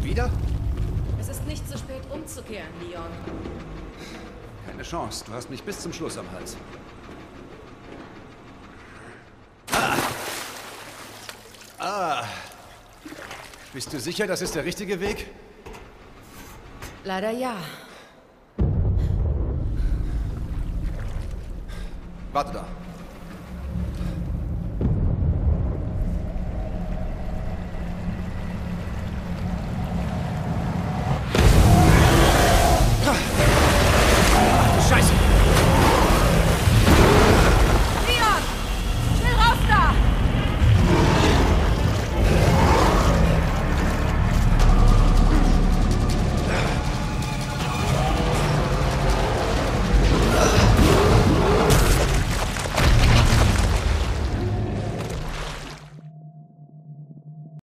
Schon wieder? Es ist nicht zu spät umzukehren, Leon. Keine Chance. Du hast mich bis zum Schluss am Hals. Ah! Ah! Bist du sicher, das ist der richtige Weg? Leider ja. Warte da.